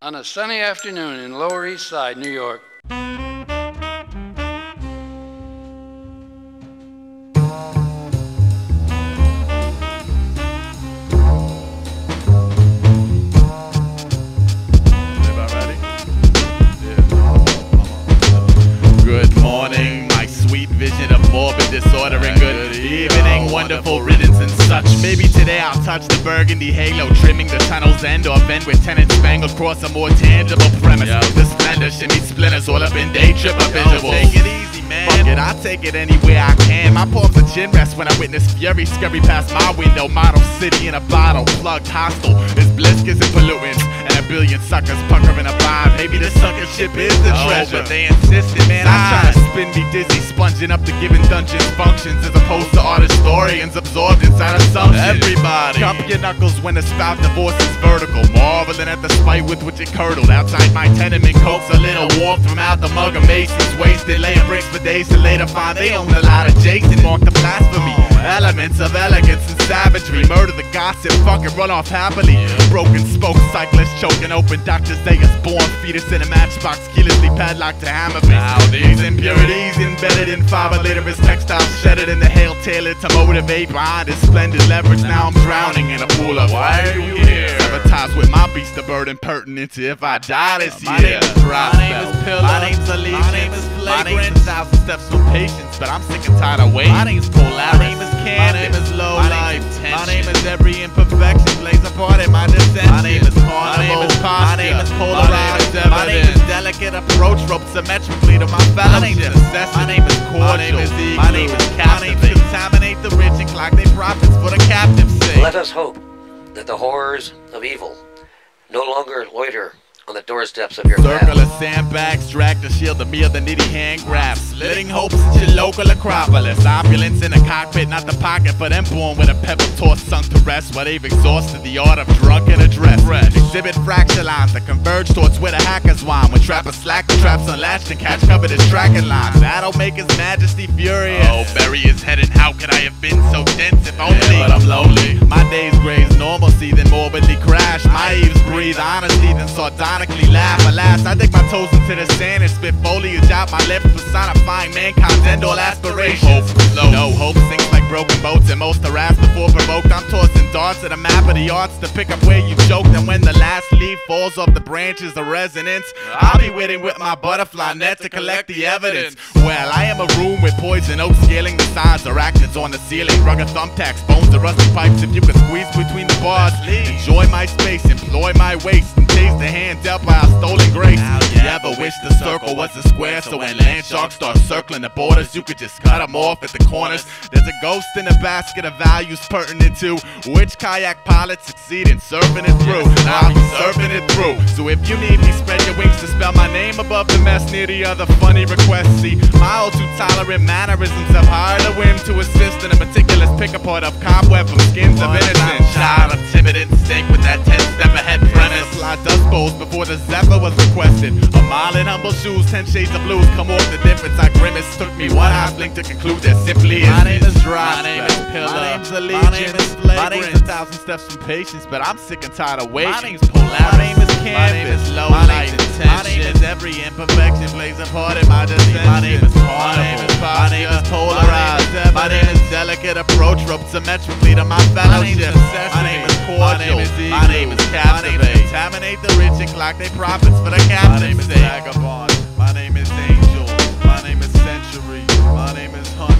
on a sunny afternoon in Lower East Side, New York. Of disorder and good evening, wonderful riddance and such. Maybe today I'll touch the burgundy halo, trimming the tunnel's end or bend with tenant spangled across a more tangible premise. The splendor shimmy splinters all up in day tripper visuals. Take it easy, man. Fuck it, I'll take it anywhere I can. My palms are chin rest when I witness fury scurry past my window. Model city in a bottle, plugged hostile. Bliskers and pollutants, and a billion suckers puckering a vibe. Maybe the sucker ship is the oh, treasure. But they insisted, man. I try to spin me dizzy, sponging up the given dungeon's functions as opposed to art historians absorbed inside assumptions. Everybody. Cup your knuckles when the spout divorce is vertical. Marveling at the spite with which it curdled. Outside my tenement, coax a little warmth from out the mug of masons. Wasted laying bricks for days to later find they own a lot of Jason. Mark the blasphemy. Elements of elegance and savagery. Murder the gossip, fucking run off happily. Broken spoke cyclist choking open. Doctors, Dr. Zayas born fetus in a matchbox, keylessly padlocked to hammer face. Now these impurities embedded in fiber later as textiles shedded in the hail tailored to motivate behind his splendid leverage. Now I'm drowning in a pool of why are you here? Sabotage with my beast of burden pertinent to if I die this year. My name is Drop My name is Pillar. My name's Allegiance. My name is My name's a thousand steps from patience, but I'm sick and tired of waiting. My name's Polaris. My name is Candace. My name is Low My Life. name's My My name name is every imperfection plays a part in my descent. My name is My name is Carnival. posture. My name is My polarized. name is My name is delicate approach roped symmetrically to my My name fellowship. is My name is cordial. My name is My name is My name is- Contaminate the rich and clock their profits for the captive's sake. Let us hope that the horrors of evil no longer loiter on the doorsteps of your Circle path. of sandbags, drag the shield of me of the needy hand grabs. Slitting hopes at your local acropolis. Opulence in the cockpit, not the pocket for them born with a pebble toss sunk to rest. while they've exhausted the art of drunken address. Exhibit fracture lines that converge towards where the hackers whine. When trappers slack the traps unlatched and catch covered as tracking lines. That'll make his majesty furious. Oh, bury his head and how could I have been so dense if only? Yeah, but I'm lonely. My days graze normalcy, then crash. My eaves breathe honesty, then sardonically laugh. Alas, I dig my toes into the sand and spit foliage out my lips, personifying mankind's end all aspirations. Hope No hope sinks broken boats, and most harassed before provoked. I'm tossing darts at a map of the arts to pick up where you choked. And when the last leaf falls off the branches of resonance, I'll be waiting with my butterfly net to collect the evidence. Well, I am a room with poison oak scaling the sides, arachnids on the ceiling, rugged thumbtacks, bones of rusty pipes. If you can squeeze between the bars, leave. enjoy my space, employ my waste, and taste the hand dealt by our stolen wish the circle was a square, so when land sharks start circling the borders, you could just cut them off at the corners. There's a ghost in a basket of values pertinent to which kayak pilot succeed in surfing it through. I'll be surfing it through. So if you need me, spread your wings to spell my name above the mess near the other funny requests. See, my all too tolerant mannerisms have hired a whim to assist in a meticulous pick apart of cobweb from skins of innocence. Fly dust bowls before the Zephyr was requested. A mile in humble shoes, 10 shades of blues come off the difference. I grimace. Took me one eye blink to conclude that simply is. My name is Dry My name is Pillar. My name's My name Allegiance. is My Flagrant. name's a thousand steps from patience, but I'm sick and tired of waiting. My name's Polaris. My name is My name is Low My Light Intention. My name is every imperfection plays a part in my descent. My name is My Carnival. My name is posture. Delicate approach roped symmetrically to my fellowship. name is necessity. My name is cordial. My name is My name is captivate. My name is- Contaminate the rich and clock their profits for the captain's My name is sake. Vagabond. My name is Angel. My name is Century. My name is Hunter.